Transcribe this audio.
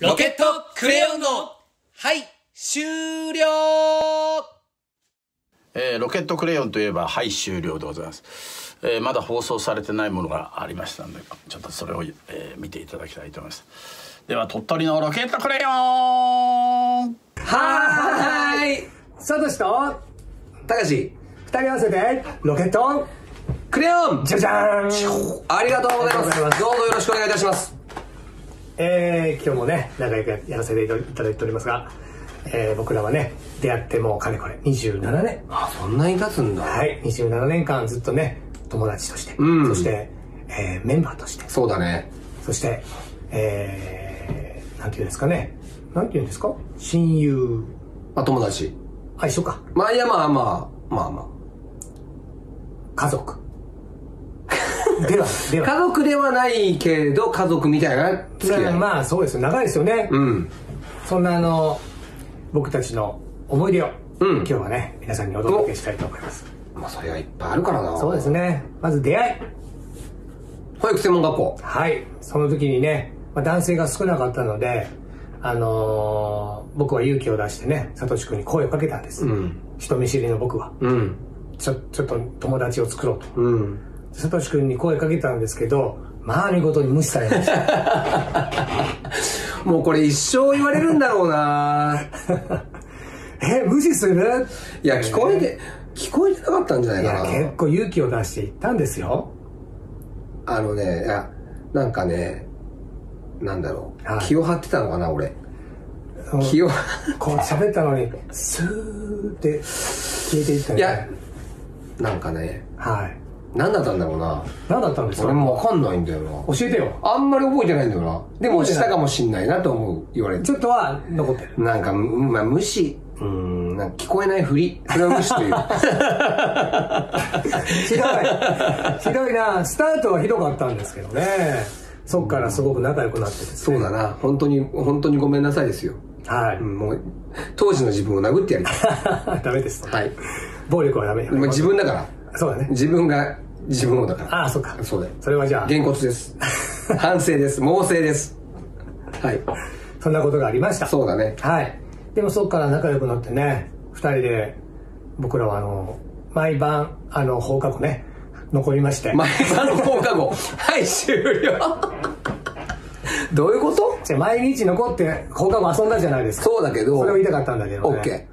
ロケットクレヨンの、はい、終了。えーロケットクレヨンといえばはい終了でございます、えーまだ放送されてないものがありましたのでちょっとそれを、えー見ていただきたいと思います。では鳥取のロケットクレヨン。はーいサトシとたかし二人合わせてロケットクレヨンじゃじゃーんありがとうございますありがとうございますどうぞよろしくお願いいたしますえー、今日もね仲良くやらせていただいておりますが、えー、僕らはね出会ってもうかれこれ27年。あそんなに経つんだ。はい27年間ずっとね友達として、うん。そして、えー、メンバーとして。そうだね。そしてえー、なんていうんですかね。なんていうんですか？親友。まあ友達。あ一緒か。まあいやまあまあまあま家族ではであは。家族ではないけど家族みたいな。付き合いまあそうですよ。長いですよね、うん。そんなあの僕たちの思い出を、うん。今日はね皆さんにお届けしたいと思います。まあそれはいっぱいあるからな。そうですね。まず出会い。保育専門学校。はい。その時にね、まあ、男性が少なかったのであのー僕は勇気を出してねサトシ君に声をかけたんです、うん。人見知りの僕は。うん。ちょちょっと友達を作ろうと。うんサトシ君に声かけたんですけどまあ見事に無視されました。もうこれ一生言われるんだろうな。え無視する？いや聞こえて聞こえてなかったんじゃないいやかな結構勇気を出して言ったんですよ。あのねいやなんかねなんだろう、はい。気を張ってたのかな俺。うん。気を。こう喋ったのにスーって消えていったよね。いやなんかねはい何だったんだろうな。何だったんですか？俺も分かんないんだよな。教えてよ。あんまり覚えてないんだよな。でもしたかもしんないなと思う言われて。ちょっとは残ってる。なんか、うんまあ、無視。うーんなんか聞こえないふり。それは無視という。ひどい。ひどいな。スタートはひどかったんですけどね。そっからすごく仲良くなってね。そうだな。本当に本当にごめんなさいですよ、はい。うん、もう当時の自分を殴ってやりたい。ダメですはい。暴力はダメもう自分だからそうだね。自分が自分をだから。ああそっか。そうだよ。それはじゃあ。げんこつです。反省です。猛省です。はい。そんなことがありました。そうだね。はい。でもそっから仲良くなってね二人で僕らはあの毎晩あの放課後ね残りまして。前半の放課後。はい終了。どういうこと？じゃあ毎日残って放課後遊んだじゃないですか。そうだけどそれを言いたかったんだけどね。OK